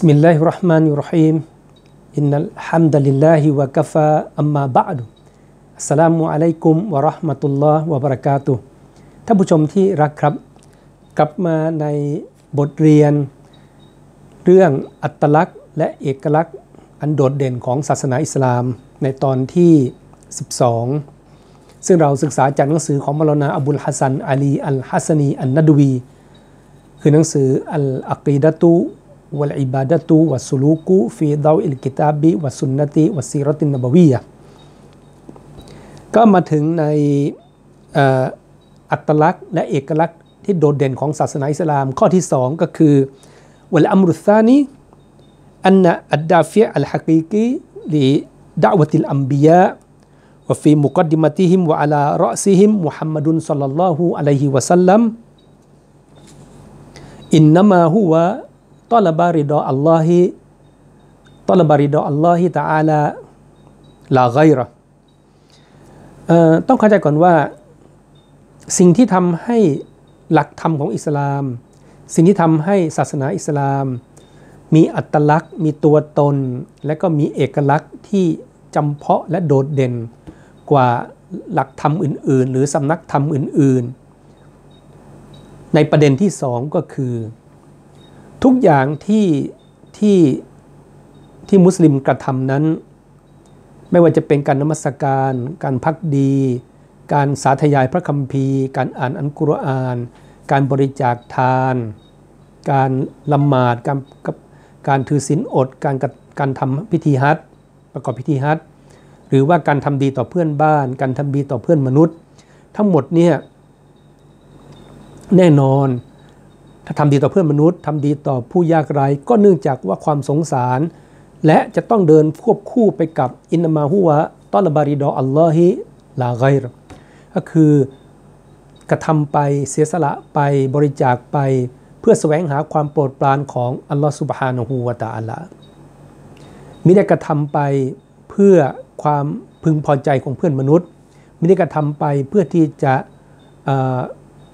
بسم الله الرحمن الرحيم إن الحمد لله وكفى أما بعد السلام عليكم ورحمة الله وبركاته ท่านผู้ชมที่รักครับ กลับมาในบทเรียน เรื่องอัตลักษณ์และเอกลักษณ์อันโดดเด่นของศาสนาอิสลามในตอนที่ 12 ซึ่งเราศึกษาจากหนังสือของมรณาอับุลฮัสซันอาลีอัลฮัสนีอันนัดวีคือหนังสืออัลอักีดะตุ วัลอิบาดะตุวัสุลูกุฟีดาวอิลกิตาบิวัสุนนติวัซีรตินนบวียก็มาถึงในอัตลักษณ์และเอกลักษณ์ที่โดดเด่นของศาสนาอิสลาม ข้อที่สองก็คือวัลอัมรุธานีอันนอัดดาฟิอัลฮักีกีลีดะวติลอัมบียะ وفي مقدمتهم وعلى رأسهم محمد صلى الله عليه وسلم إنما هو ตอลบาริดออัลลอฮิตอลบาริดออัลลอฮิตาอาลาลาไกรต้องเข้าใจก่อนว่า สิ่งที่ทำให้หลักธรรมของอิสลาม สิ่งที่ทำให้ศาสนาอิสลาม มีอัตลักษณ์ มีตัวตน และก็มีเอกลักษณ์ที่จำเพาะและโดดเด่นกว่าหลักธรรมอื่น ๆ หรือสำนักธรรมอื่น ๆ ในประเด็นที่สองก็คือ ทุกอย่างที่ที่ที่มุสลิมกระทำนั้น ไม่ว่าจะเป็นการนมัสการ การพักดี การสาธยายพระคัมภีร์ การอ่านอันกุรอาน การบริจาคทาน การละหมาดการการถือศีลอด การการทำพิธีฮัจประกอบพิธีฮัจหรือว่าการทำดีต่อเพื่อนบ้าน การทำดีต่อเพื่อนมนุษย์ ทั้งหมดเนี่ยแน่นอน ทำดีต่อเพื่อนมนุษย์ทำดีต่อผู้ยากไร้ก็เนื่องจากว่าความสงสาร และจะต้องเดินควบคู่ไปกับอินนามาฮุวะตอลบาริดออัลลอฮิลาไกรก็คือกระทำไปเสียสละไปบริจาคไปเพื่อแสวงหาความโปรดปรานของอัลลอฮฺสุบฮานะฮูวะตาอัลละมิได้กระทำไปเพื่อความพึงพอใจของเพื่อนมนุษย์มิได้กระทำไปเพื่อที่จะเ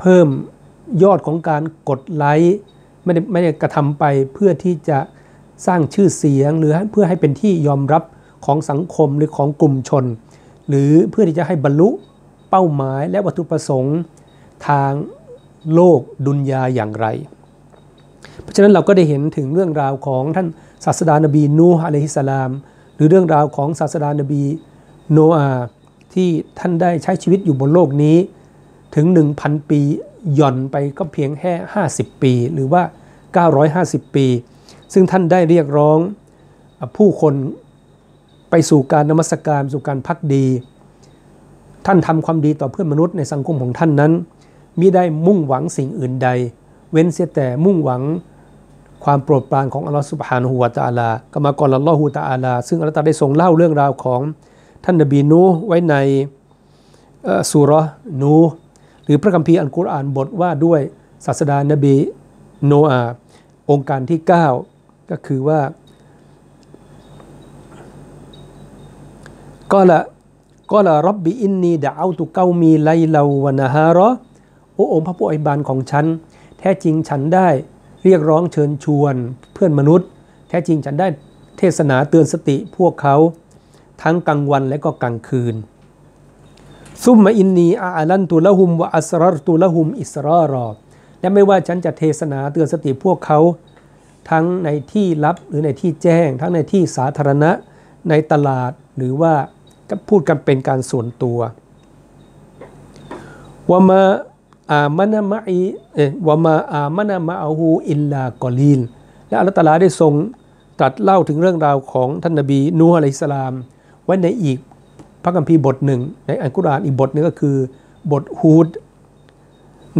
เพิ่ม ยอดของการกดไลค์ไม่ได้ไม่ได้กระทำไปเพื่อที่จะสร้างชื่อเสียง หรือเพื่อให้เป็นที่ยอมรับของสังคมหรือของกลุ่มชน หรือเพื่อที่จะให้บรรลุเป้าหมายและวัตถุประสงค์ทางโลกดุนยาอย่างไร เพราะฉะนั้นเราก็ได้เห็นถึงเรื่องราวของท่านศาสดานบีนูฮ์อะลัยฮิสสลาม หรือเรื่องราวของศาสดานบีโนอาที่ท่านได้ใช้ชีวิตอยู่บนโลกนี้ถึง 1,000 ปี หย่อนไปก็เพียงแค่50 ปี หรือว่า 950 ปี ซึ่งท่านได้เรียกร้องผู้คนไปสู่การนมัสการสู่การพักดี ท่านทำความดีต่อเพื่อนมนุษย์ในสังคมของท่านนั้นมิได้มุ่งหวังสิ่งอื่นใด เว้นเสียแต่มุ่งหวังความโปรดปรานของอัลลอฮฺสุบฮานุฮุวาตาลากามากรอัลลอฮฺตาอาลา ซึ่งอัลลอฮฺได้ทรงเล่าเรื่องราวของท่านนบีนูไว้ในสุรนู รือพระคัมภีร์อัลกุรอานบทว่าด้วยศาสดานบีโนอาองค์การที่ 9 ก็คือว่า ก็ละก็ละรับบีอินนีดะเอาตุเกามีไลลาวนาฮารอโอ้องค์พระผู้อภิบาลของฉัน แท้จริงฉันได้เรียกร้องเชิญชวนเพื่อนมนุษย์ แท้จริงฉันได้เทศนาเตือนสติพวกเขาทั้งกลางวันและก็กลางคืน ซุมมาอินนีอาลันตุละหุมวะอัสรรตุละหุมอิสรารอและไม่ว่าฉันจะเทศนาเตือนสติพวกเขา ทั้งในที่ลับหรือในที่แจ้ง ทั้งในที่สาธารณะในตลาดหรือว่าพูดกันเป็นการส่วนตัวว่ามาอามันามะอีเอว่ามาอามันามะอาหูอิลลากอลีนและอัลตลาได้ทรงตรัสเล่าถึงเรื่องราวของท่านนบีนูฮ์อะลัยฮิสลามไว้ในอีก พระคัมภีร์บทหนึ่งในอัลกุรอานอีกบทนึงก็คือบทฮูด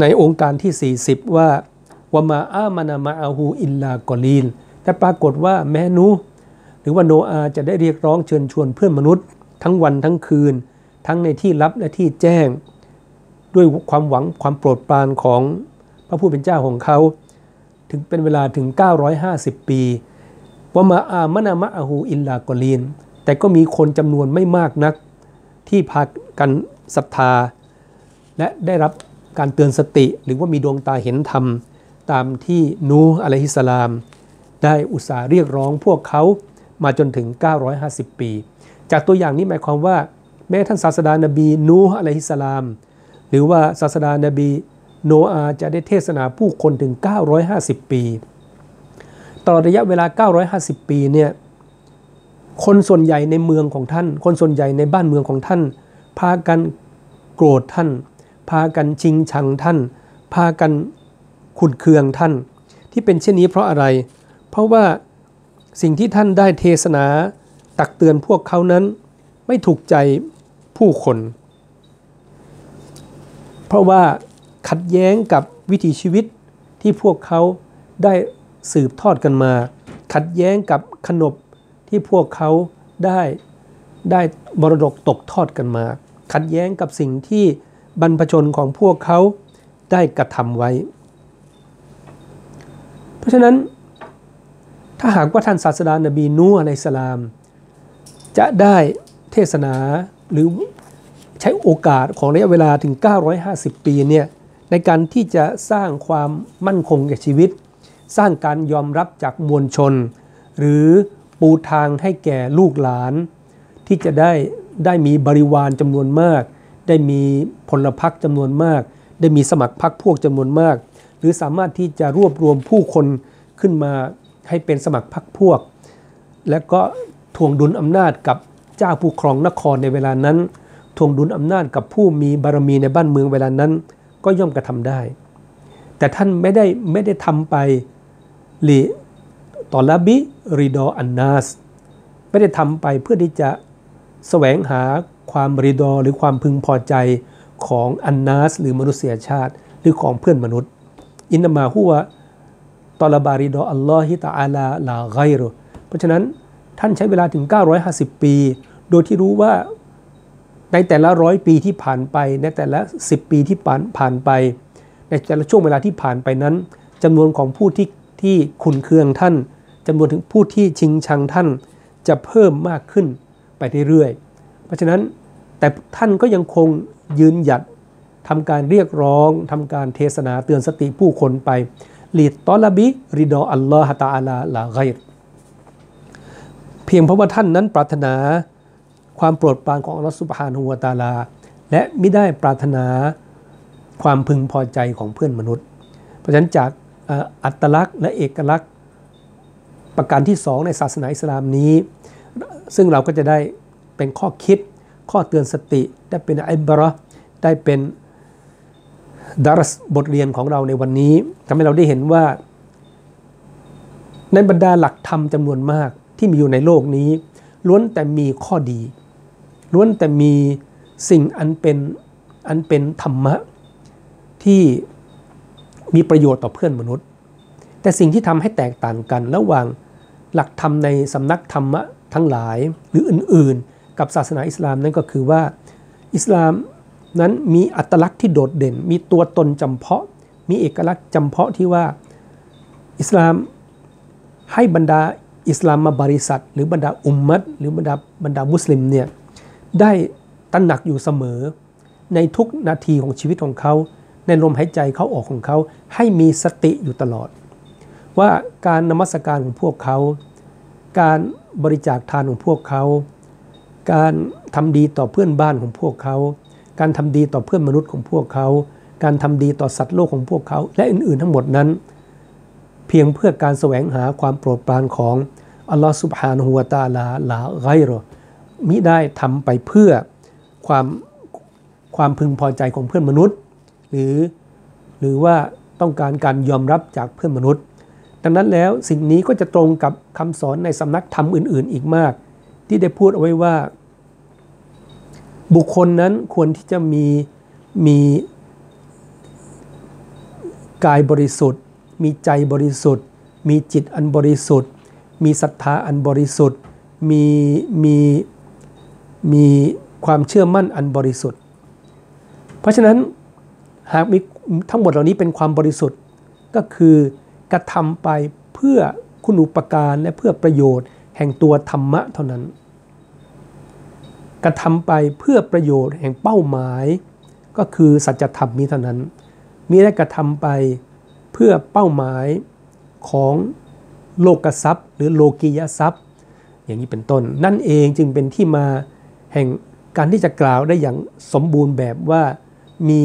ในองค์การที่ 40 ว่าวามาอามานามาอาหูอิลลากอลีนแต่ปรากฏว่าแม้นูหรือว่าโนอาจะได้เรียกร้องเชิญชวนเพื่อนมนุษย์ ทั้งวันทั้งคืน ทั้งในที่ลับและที่แจ้ง ด้วยความหวังความโปรดปรานของพระผู้เป็นเจ้าของเขา ถึงเป็นเวลาถึง 950 ปีว่ามาอามานามะอาหูอิลลากอลีน แต่ก็มีคนจำนวนไม่มากนัก ที่พากันศรัทธา และได้รับการเตือนสติ หรือว่ามีดวงตาเห็นธรรม ตามที่นูอะลัยฮิสลาม ได้อุตสาห์เรียกร้องพวกเขามาจนถึง 950 ปี จากตัวอย่างนี้หมายความว่า แม้ท่านศาสดานบีนูอะลัยฮิสสลาม หรือว่าศาสดานบีโนอาจะได้เทศนาผู้คนถึง 950 ปี ตลอดระยะเวลา 950 ปีเนี่ย คนส่วนใหญ่ในเมืองของท่าน คนส่วนใหญ่ในบ้านเมืองของท่าน พากันโกรธท่าน พากันชิงชังท่าน พากันขุดเคืองท่าน ที่เป็นเช่นนี้เพราะอะไร เพราะว่าสิ่งที่ท่านได้เทศนาตักเตือนพวกเขานั้น ไม่ถูกใจผู้คน เพราะว่าขัดแย้งกับวิถีชีวิตที่พวกเขาได้สืบทอดกันมา ขัดแย้งกับขนบ ที่พวกเขาได้ได้บรดกตกทอดกันมา ขัดแย้งกับสิ่งที่บรรพชนของพวกเขาได้กระทำไว้ เพราะฉะนั้น ถ้าหากว่าท่านศาสดานบีนูอะลัยสลาม จะได้เทศนาหรือใช้โอกาสของระยะเวลาถึง 950 ปีเนี่ยในการที่จะสร้างความมั่นคงแก่ชีวิต สร้างการยอมรับจากมวลชน หรือ ปูทางให้แก่ลูกหลาน ที่จะได้ได้มีบริวารจำนวนมาก ได้มีพลพรรคจำนวนมาก ได้มีสมัครพรรคพวกจำนวนมาก หรือสามารถที่จะรวบรวมผู้คนขึ้นมาให้เป็นสมัครพรรคพวก และก็ทวงดุลอำนาจกับเจ้าผู้ครองนครในเวลานั้น ทวงดุลอำนาจกับผู้มีบารมีในบ้านเมืองเวลานั้น ก็ย่อมกระทำได้ แต่ท่านไม่ได้ไม่ได้ทำไปหลี ตอลาบิริดออันนาสไม่ได้ทำไปเพื่อที่จะแสวงหาความริดอหรือความพึงพอใจของอันนาสหรือมนุษยชาติหรือของเพื่อนมนุษย์ อินนามาหัวตอลาบาริดออัลลอฮิตาอาลาลาไกรเพราะฉะนั้นท่านใช้เวลาถึง 950 ปี โดยที่รู้ว่าในแต่ละร้อยปีที่ผ่านไป ในแต่ละ 10 ปีที่ผ่านผ่านไป ในแต่ละช่วงเวลาที่ผ่านไปนั้นจำนวนของผู้ที่ที่ขุนเคืองท่าน จำนวนถึงผู้ที่ชิงชังท่านจะเพิ่มมากขึ้นไปเรื่อยๆ เพราะฉะนั้นแต่ท่านก็ยังคงยืนหยัดทำการเรียกร้องทำการเทศนาเตือนสติผู้คนไปลีดตอลบิริดออัลลอฮฺตาอาลาลาไกรเพียงเพราะว่าท่านนั้นปรารถนาความโปรดปรานของอัลลอฮฺสุบฮานุวตาลา และไม่ได้ปรารถนาความพึงพอใจของเพื่อนมนุษย์ เพราะฉะนั้นจากอัตลักษณ์และเอกลักษณ์ ประการที่สองในศาสนาอิสลามนี้ ซึ่งเราก็จะได้เป็นข้อคิด ข้อเตือนสติ ได้เป็นไอบรอได้เป็นดารสบทเรียนของเราในวันนี้ทำให้เราได้เห็นว่า ในบรรดาหลักธรรมจำนวนมากที่มีอยู่ในโลกนี้ ล้วนแต่มีข้อดี ล้วนแต่มีสิ่งอันเป็นอันเป็นธรรมะ ที่มีประโยชน์ต่อเพื่อนมนุษย์ แต่สิ่งที่ทำให้แตกต่างกันระหว่าง หลักธรรมในสำนักธรรมะทั้งหลายหรืออื่นๆ กับศาสนาอิสลามนั่นก็คือว่าอิสลามนั้นมีอัตลักษณ์ที่โดดเด่น มีตัวตนจำเพาะ มีเอกลักษณ์จำเพาะที่ว่าอิสลามให้บรรดาอิสลามมาบริษัท หรือบรรดาอุมมัตหรือบรรดาบรรดามุสลิมเนี่ยได้ตระหนักอยู่เสมอ ในทุกนาทีของชีวิตของเขา ในลมหายใจเขาออกของเขา ให้มีสติอยู่ตลอด ว่าการนมัสการของพวกเขา การบริจาคทานของพวกเขา การทำดีต่อเพื่อนบ้านของพวกเขา การทำดีต่อเพื่อนมนุษย์ของพวกเขา การทำดีต่อสัตว์โลกของพวกเขา และอื่นๆ ทั้งหมดนั้น เพียงเพื่อการแสวงหาความโปรดปรานของอัลลอฮฺสุบฮานะฮูวาตาลาลาไกรอมิได้ทำไปเพื่อความความพึงพอใจของเพื่อนมนุษย์ หรือหรือว่าต้องการการยอมรับจากเพื่อนมนุษย์ ดังนั้นแล้วสิ่งนี้ก็จะตรงกับคำสอนในสำนักธรรมอื่น ๆ อีกมาก ที่ได้พูดเอาไว้ว่า บุคคลนั้นควรที่จะมีมีกายบริสุทธิ์ มีใจบริสุทธิ์ มีจิตอันบริสุทธิ์ มีศรัทธาอันบริสุทธิ์ มีมีมีความเชื่อมั่นอันบริสุทธิ์ เพราะฉะนั้นหากมีทั้งหมดเหล่านี้เป็นความบริสุทธิ์ก็คือ กระทำไปเพื่อคุณอุปการและเพื่อประโยชน์ แห่งตัวธรรมะเท่านั้น กระทำไปเพื่อประโยชน์แห่งเป้าหมาย ก็คือสัจธรรมนี้เท่านั้นมีได้กระทำไปเพื่อเป้าหมายของโลกทรัพย์ หรือโลกียทรัพย์ อย่างนี้เป็นต้น นั่นเองจึงเป็นที่มาแห่งการที่จะกล่าวได้อย่างสมบูรณ์แบบว่า มี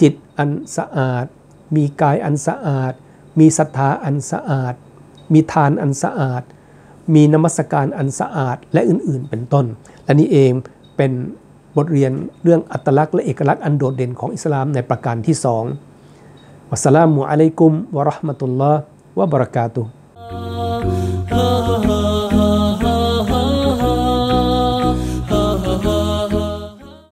จิตอันสะอาด มีกายอันสะอาด มีศรัทธาอันสะอาด มีทานอันสะอาด มีนมัสการอันสะอาด และอื่นๆ เป็นต้น และนี่เองเป็นบทเรียนเรื่องอัตลักษณ์และเอกลักษณ์อันโดดเด่นของอิสลามในประการที่สองวัสสลามุอะลัยกุมวะราะห์มะตุลลอฮ์วะบะเราะกาตุฮ์